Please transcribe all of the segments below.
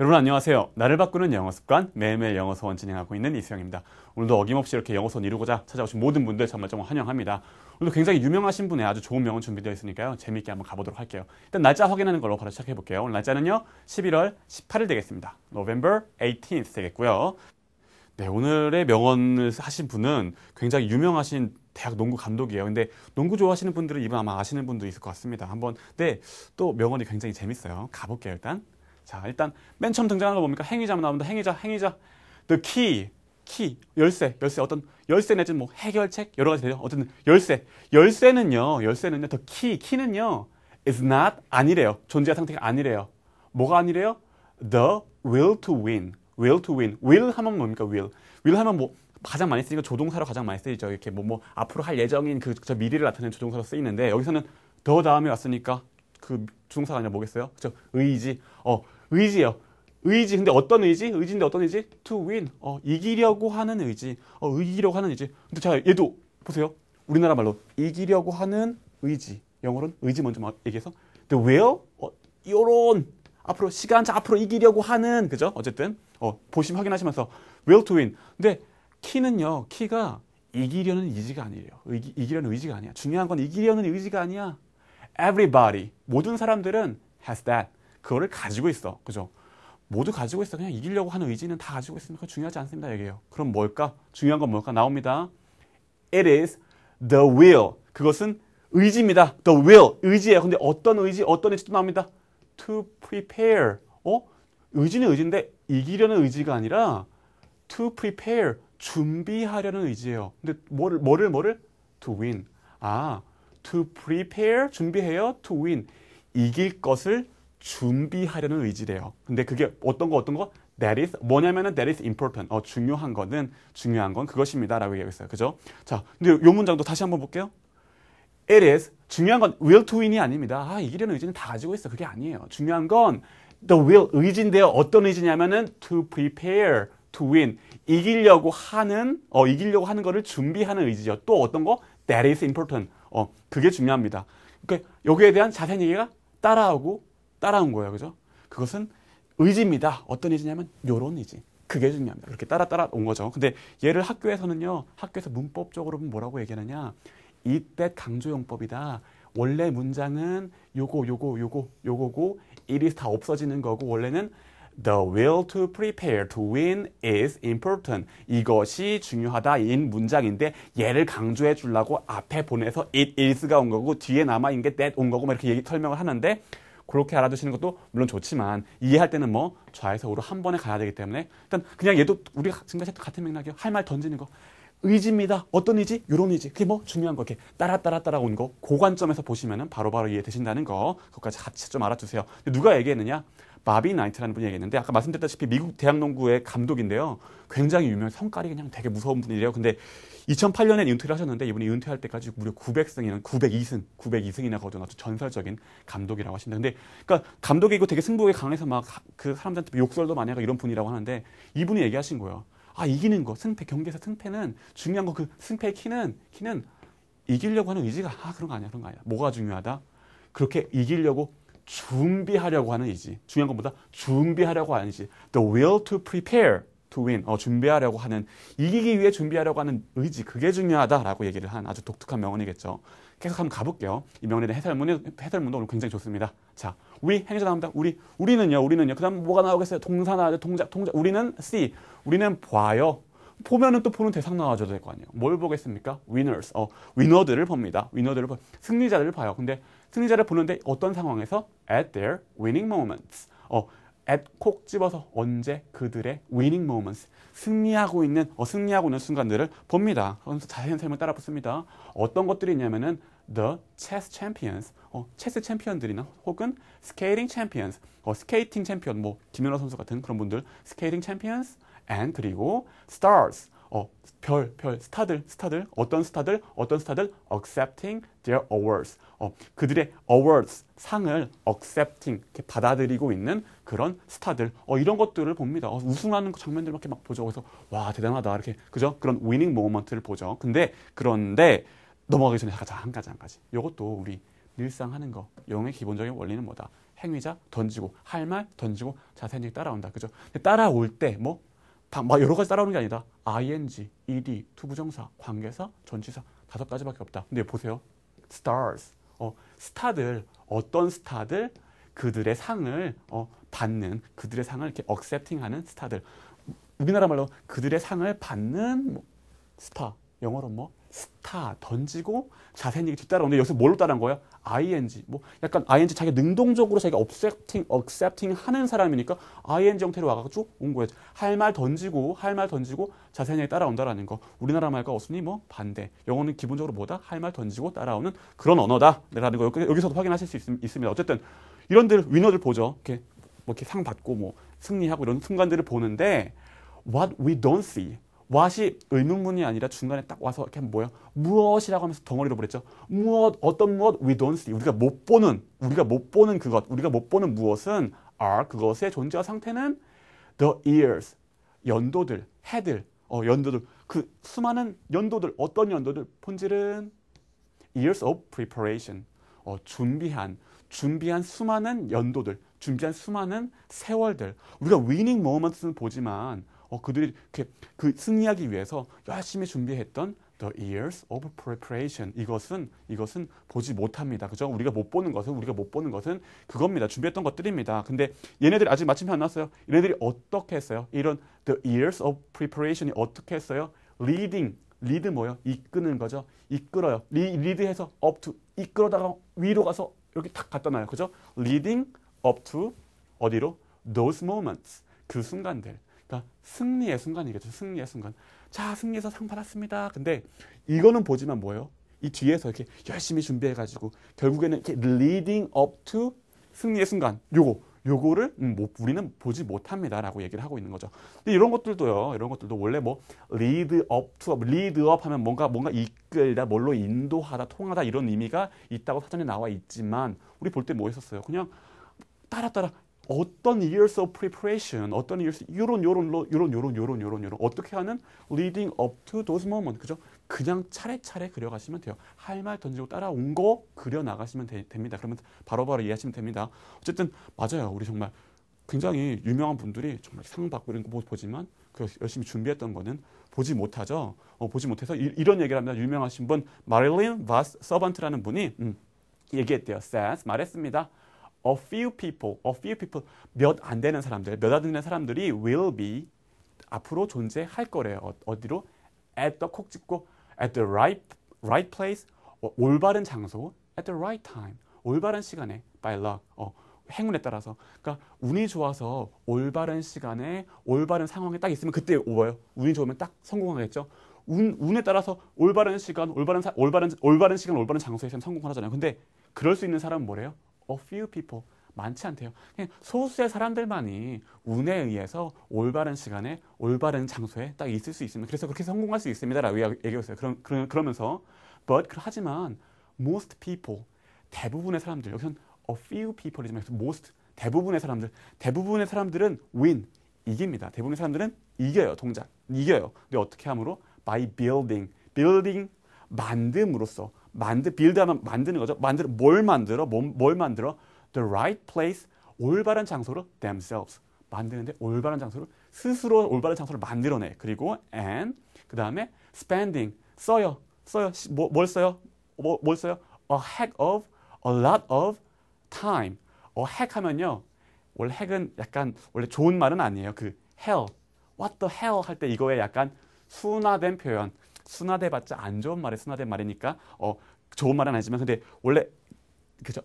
여러분 안녕하세요. 나를 바꾸는 영어 습관 매일매일 영어 수원 진행하고 있는 이수영입니다. 오늘도 어김없이 이렇게 영어 수원 이루고자 찾아오신 모든 분들 정말 정말 환영합니다. 오늘도 굉장히 유명하신 분의 아주 좋은 명언 준비되어 있으니까요. 재미있게 한번 가보도록 할게요. 일단 날짜 확인하는 걸로 바로 시작해 볼게요. 오늘 날짜는요. 11월 18일 되겠습니다. November 18th 되겠고요. 네, 오늘의 명언을 하신 분은 굉장히 유명하신 대학 농구 감독이에요. 근데 농구 좋아하시는 분들은 이분 아마 아시는 분도 있을 것 같습니다. 한번 네, 또 명언이 굉장히 재밌어요. 가볼게요, 일단. 자, 일단 맨 처음 등장하는 거 뭡니까? 행위자만 나옵니다. 행위자, 행위자. The key, 키, 열쇠, 열쇠 어떤 열쇠 내지는 뭐 해결책 여러 가지 돼요. 어쨌든 열쇠. 열쇠는요. 열쇠는요. The key, 키는요. is not 아니래요. 존재 상태가 아니래요. 뭐가 아니래요? The will to win. will to win. will 하면 뭡니까? will. will 하면 뭐 가장 많이 쓰니까 조동사로 가장 많이 쓰이죠. 이렇게 뭐, 뭐 앞으로 할 예정인 그 저 미래를 나타내는 조동사로 쓰이는데 여기서는 더 다음에 왔으니까 그 조동사가 아니라 뭐겠어요? 그죠? 의지. 어, 의지요. 의지. 근데 어떤 의지? 의지인데 어떤 의지? to win. 어, 이기려고 하는 의지. 어, 이기려고 하는 의지. 근데 자, 얘도 보세요. 우리나라 말로 이기려고 하는 의지. 영어로는 의지 먼저 얘기해서 the will 어, 요런 앞으로 시간 차 앞으로 이기려고 하는 그죠? 어쨌든 어, 보시면 확인하시면서 will to win. 근데 키는요. 키가 이기려는 의지가 아니에요. 이기, 이기려는 의지가 아니야. 중요한 건 이기려는 의지가 아니야. Everybody 모든 사람들은 has that 그거를 가지고 있어. 그죠? 모두 가지고 있어. 그냥 이기려고 하는 의지는 다 가지고 있으니까 중요하지 않습니다. 얘기해요. 그럼 뭘까? 중요한 건 뭘까? 나옵니다. It is the will. 그것은 의지입니다. The will. 의지예요. 근데 어떤 의지, 어떤 의지도 나옵니다. To prepare. 어? 의지는 의지인데 이기려는 의지가 아니라 to prepare. 준비하려는 의지예요. 근데 뭐를, 뭐를, 뭐를? To win. 아, to prepare. 준비해요. To win. 이길 것을 준비하려는 의지래요. 근데 그게 어떤 거 어떤 거? That is 뭐냐면은 that is important. 어 중요한 거는 중요한 건 그것입니다라고 얘기했어요. 그죠? 자, 근데 요 문장도 다시 한번 볼게요. It is 중요한 건 will to win이 아닙니다. 아, 이기려는 의지는 다 가지고 있어. 그게 아니에요. 중요한 건 the will 의지인데요. 어떤 의지냐면은 to prepare to win 이기려고 하는 어 이기려고 하는 거를 준비하는 의지죠. 또 어떤 거? That is important. 어 그게 중요합니다. 그러니까 여기에 대한 자세한 얘기가 따라하고 따라온 거예요. 그죠? 그것은 의지입니다. 어떤 의지냐면 요런 의지. 그게 중요합니다. 그렇게 따라 따라 온 거죠. 근데 얘를 학교에서는요. 학교에서 문법적으로 뭐라고 얘기하느냐? 이때 강조용법이다. 원래 문장은 요거 요거 요거 요거고 it 다 없어지는 거고 원래는 The will to prepare to win is important. 이것이 중요하다인 문장인데 얘를 강조해 주려고 앞에 보내서 it is가 온 거고 뒤에 남아 있는 게 that 온 거고 막 이렇게 얘기 설명을 하는데 그렇게 알아두시는 것도 물론 좋지만 이해할 때는 뭐 좌에서 우로 한 번에 가야 되기 때문에 일단 그냥 얘도 우리가 지금까지 같은 맥락이요. 할 말 던지는 거. 의지입니다. 어떤 의지? 요런 의지. 그게 뭐 중요한 거. 이렇게 따라 따라 따라 온 거. 고관점에서 보시면은 바로바로 이해되신다는 거. 그것까지 같이 좀 알아두세요. 누가 얘기했느냐? 바비 나이트라는 분이 얘기했는데 아까 말씀드렸다시피 미국 대학 농구의 감독인데요. 굉장히 유명 성깔이 그냥 되게 무서운 분이래요. 근데 2008년에 은퇴를 하셨는데 이분이 은퇴할 때까지 무려 900승이나 902승, 902승이나 거둔 아주 전설적인 감독이라고 하십니다. 근데 그러니까 감독이고 되게 승부에 강해서 막 그 사람들한테 욕설도 많이 하고 이런 분이라고 하는데 이분이 얘기하신 거예요. 아 이기는 거 승패 경기에서 승패는 중요한 거 그 승패의 키는 키는 이기려고 하는 의지가 아 그런 거 아니야 그런 거 아니야 뭐가 중요하다 그렇게 이기려고 준비하려고 하는 의지 중요한 것보다 준비하려고 하는 의지 the will to prepare to win 어, 준비하려고 하는 이기기 위해 준비하려고 하는 의지 그게 중요하다라고 얘기를 한 아주 독특한 명언이겠죠 계속 한번 가볼게요 이 명언에 대한 해설문 해설문도 오늘 굉장히 좋습니다 자 우리 행위자 나옵니다 우리 우리는요 우리는요 그 다음 뭐가 나오겠어요 동사 나와요 동작 동작 우리는 see 우리는 봐요 보면은 또 보는 대상 나와줘야 될거 아니에요. 뭘 보겠습니까? winners. 어, 위너들을 봅니다. 위너들을 봐. 승리자들을 봐요. 근데 승리자를 보는데 어떤 상황에서 at their winning moments. 어, at 콕 집어서 언제 그들의 winning moments. 승리하고 있는 어, 승리하고 있는 순간들을 봅니다. 그래서 자세한 설명 따라 붙습니다. 어떤 것들이 있냐면은 the chess champions. 어, 체스 챔피언들이나 혹은 skating champions. 어, 스케이팅 챔피언 뭐 김연아 선수 같은 그런 분들 skating champions and 그리고 stars 어, 별, 별, 스타들, 스타들, 어떤 스타들, 어떤 스타들, accepting their awards. 어, 그들의 awards, 상을 accepting, 이렇게 받아들이고 있는 그런 스타들. 어, 이런 것들을 봅니다. 어, 우승하는 장면들 밖에 막 보죠. 그래서, 와, 대단하다. 이렇게, 그죠? 그런 winning moment를 보죠. 근데, 그런데, 넘어가기 전에 자, 한 가지, 한 가지. 이것도 우리 늘상 하는 거. 영어의 기본적인 원리는 뭐다? 행위자 던지고 할 말 던지고 자세히 따라온다. 그죠? 따라올 때뭐 막 여러 가지 따라오는 게 아니다. ing, ed, to부정사, 관계사, 전치사 다섯 가지밖에 없다. 근데 보세요. stars. 어, 스타들 어떤 스타들 그들의 상을 어, 받는 그들의 상을 이렇게 accepting하는 스타들. 우리나라 말로 그들의 상을 받는 뭐, 스타. 영어로 뭐 스타 던지고 자세히 뒤따라오는데 여기서 뭘로 따라한 거야? Ing 뭐 약간 ing 자기 능동적으로 자기가 accepting accepting 하는 사람이니까 ing 형태로 와가지고 온 거예요. 할 말 던지고 할 말 던지고 자세히 따라온다라는 거. 우리나라 말과 어순이 뭐 반대. 영어는 기본적으로 뭐다? 할 말 던지고 따라오는 그런 언어다라는 거 여기서도 확인하실 수 있, 습니다 어쨌든 이런들 위너들 보죠. 이렇게 뭐 이렇게 상 받고 뭐 승리하고 이런 순간들을 보는데 what we don't see what이 의문문이 아니라 중간에 딱 와서 이렇게 뭐야 무엇이라고 하면서 덩어리로 보냈죠. 무엇 어떤 무엇 we don't see. 우리가 못 보는 우리가 못 보는 그것 우리가 못 보는 무엇은 are 그것의 존재와 상태는 the ears 연도들 해들. 어 연도들. 그 수많은 연도들 어떤 연도들? 본질은 years of preparation. 어 준비한 준비한 수많은 연도들 준비한 수많은 세월들. 우리가 winning moments는 보지만 어, 그들이 그 승리하기 위해서 열심히 준비했던 the years of preparation 이것은 이것은 보지 못합니다. 그죠? 우리가 못 보는 것은 우리가 못 보는 것은 그겁니다. 준비했던 것들입니다. 근데 얘네들이 아직 마침표 안 났어요. 얘네들이 어떻게 했어요? 이런 the years of preparation이 어떻게 했어요? leading 리드 뭐요? 이끄는 거죠. 이끌어요. 리, 리드해서 up to 이끌어다가 위로 가서 이렇게 탁 갖다 놔요. 그죠? leading up to 어디로? those moments 그 순간들. 그러니까 승리의 순간이겠죠. 승리의 순간. 자, 승리해서 상 받았습니다. 근데 이거는 보지만 뭐예요? 이 뒤에서 이렇게 열심히 준비해가지고 결국에는 이렇게 leading up to 승리의 순간. 요거, 요거를 음, 뭐 우리는 보지 못합니다라고 얘기를 하고 있는 거죠. 근데 이런 것들도요. 이런 것들도 원래 뭐 lead up to, lead up 하면 뭔가 뭔가 이끌다, 뭘로 인도하다, 통하다 이런 의미가 있다고 사전에 나와 있지만 우리 볼 때뭐 했었어요? 그냥 따라 따라 어떤 years of preparation, 어떤 years, 요런, 요런, 요런, 요런, 요런, 요런, 요런, 어떻게 하는 leading up to those moments, 그죠? 그냥 차례차례 그려가시면 돼요. 할 말 던지고 따라온 거 그려 나가시면 되, 됩니다. 그러면 바로바로 바로 이해하시면 됩니다. 어쨌든, 맞아요. 우리 정말 굉장히 유명한 분들이 정말 상 받고 이런 거 보지만 그 열심히 준비했던 거는 보지 못하죠. 어, 보지 못해서 이, 런 얘기를 합니다. 유명하신 분, 마릴린 바스 서번트라는 분이 음, 얘기했대요. says, 말했습니다. A few people, a few people 몇 안 되는 사람들, 몇 안 되는 사람들이 will be 앞으로 존재할 거래요. 어, 어디로? at the 콕 찍고 at the right right place 어, 올바른 장소 at the right time 올바른 시간에 by luck 어, 행운에 따라서 그러니까 운이 좋아서 올바른 시간에 올바른 상황에 딱 있으면 그때 뭐예요? 운이 좋으면 딱 성공하겠죠. 운 운에 따라서 올바른 시간 올바른 사, 올바른 올바른 시간 올바른 장소에 있으면 성공하잖아요. 근데 그럴 수 있는 사람은 뭐래요? A few people 많지 않대요. 그냥 소수의 사람들만이 운에 의해서 올바른 시간에 올바른 장소에 딱 있을 수 있습니다. 그래서 그렇게 성공할 수 있습니다라고 얘기했어요. 그럼 그러, 그러면서 but 하지만 most people 대부분의 사람들 여기서는 a few people이지만 most 대부분의 사람들 대부분의 사람들은 win 이깁니다. 대부분의 사람들은 이겨요. 동작 이겨요. 근데 어떻게 함으로 by building building 만듦으로써 만드 빌드하면 만드는 거죠. 만들 뭘 만들어? 뭘, 뭘 만들어? The right place 올바른 장소로 themselves 만드는데 올바른 장소를 스스로 올바른 장소를 만들어내. 그리고 and 그 다음에 spending 써요. 써요. 뭐, 뭘 써요? 뭐, 뭘 써요? A heck of a lot of time. a heck 하면요. 원래 핵은 약간 원래 좋은 말은 아니에요. 그 hell, what the hell 할 때 이거에 약간 순화된 표현. 순화돼봤자 안 좋은 말에 순화된 말이니까 어 좋은 말은 아니지만 근데 원래 그죠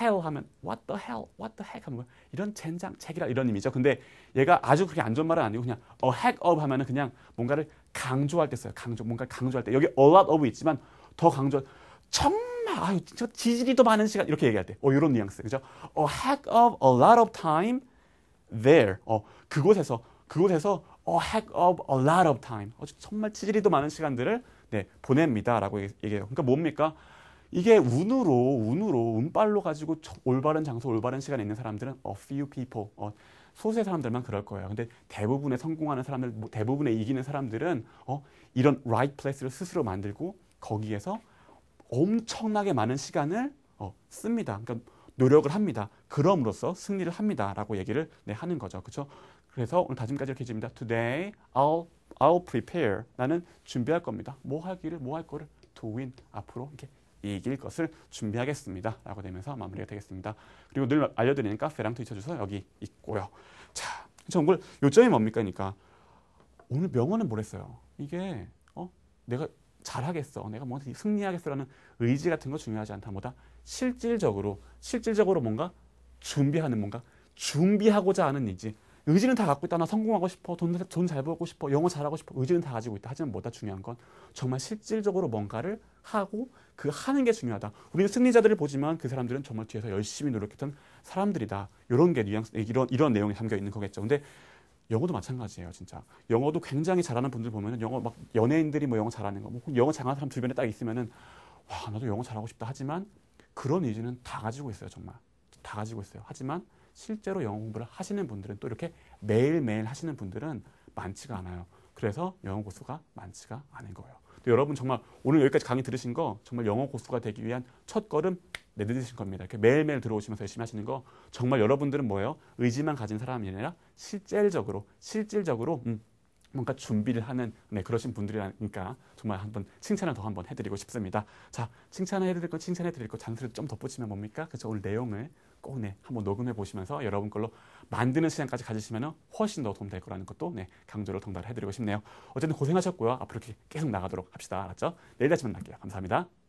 hell 하면 what the hell, what the heck 거 이런 젠장 책이라 이런 의미죠. 근데 얘가 아주 그렇게 안 좋은 말은 아니고 그냥 a heck of 하면은 그냥 뭔가를 강조할 때 써요. 강조 뭔가 강조할 때 여기 a lot of 있지만 더 강조 정말 아유 저 지지리도 많은 시간 이렇게 얘기할 때 어 이런 뉘앙스 그죠? a heck of a lot of time there 어 그곳에서 그곳에서 a heck of a lot of time. 어, 정말 치질이도 많은 시간들을 네, 보냅니다라고 얘기해요. 그러니까 뭡니까? 이게 운으로 운으로 운빨로 가지고 올바른 장소 올바른 시간에 있는 사람들은 a few people 어, 소수의 사람들만 그럴 거예요. 근데 대부분의 성공하는 사람들, 뭐 대부분의 이기는 사람들은 어, 이런 right place를 스스로 만들고 거기에서 엄청나게 많은 시간을 어, 씁니다. 그러니까 노력을 합니다. 그럼으로써 승리를 합니다라고 얘기를 네, 하는 거죠. 그렇죠? 그래서 오늘 다짐까지 이렇게 해집니다. Today I'll I'll prepare. 나는 준비할 겁니다. 뭐 하기를 뭐 할 거를 to win 앞으로 이렇게 이길 것을 준비하겠습니다. 라고 되면서 마무리가 되겠습니다. 그리고 늘 알려드리니까 페랑토 잊혀줘서 여기 있고요. 자, 정글 요점이 뭡니까? 그러니까 오늘 명언은 뭐랬어요? 이게 어 내가 잘하겠어, 내가 뭔가 승리하겠어라는 의지 같은 거 중요하지 않다. 보다 실질적으로 실질적으로 뭔가 준비하는 뭔가 준비하고자 하는 의지. 의지는 다 갖고 있다. 나 성공하고 싶어. 돈잘 벌고 싶어. 영어 잘하고 싶어. 의지는 다 가지고 있다. 하지만 뭐다 중요한 건 정말 실질적으로 뭔가를 하고 그 하는 게 중요하다. 우리는 승리자들을 보지만 그 사람들은 정말 뒤에서 열심히 노력했던 사람들이다. 이런 게 뉘앙스, 이런 이런 내용이 담겨 있는 거겠죠. 근데 영어도 마찬가지예요, 진짜. 영어도 굉장히 잘하는 분들 보면은 영어 막 연예인들이 뭐 영어 잘하는 거, 뭐 영어 잘하는 사람 주변에 딱 있으면은 와 나도 영어 잘하고 싶다 하지만 그런 의지는 다 가지고 있어요, 정말 다 가지고 있어요. 하지만 실제로 영어 공부를 하시는 분들은 또 이렇게 매일매일 하시는 분들은 많지가 않아요. 그래서 영어 고수가 많지가 않은 거예요. 여러분 정말 오늘 여기까지 강의 들으신 거 정말 영어 고수가 되기 위한 첫 걸음 내딛으신 겁니다. 이렇게 매일매일 들어오시면서 열심히 하시는 거 정말 여러분들은 뭐예요? 의지만 가진 사람이 아니라 실질적으로 실질적으로 음, 뭔가 준비를 하는 네, 그러신 분들이니까 정말 한번 칭찬을 더 한번 해드리고 싶습니다. 자, 칭찬해 드릴 거 칭찬해 드릴 거 잔소리 좀 덧붙이면 뭡니까? 그래서 오늘 내용을 꼭 네, 한번 녹음해 보시면서 여러분 걸로 만드는 시간까지 가지시면 훨씬 더 도움 될 거라는 것도 네, 강조를 덩달아 해드리고 싶네요. 어쨌든 고생하셨고요. 앞으로 이렇게 계속 나가도록 합시다. 알았죠? 내일 다시 만날게요. 감사합니다.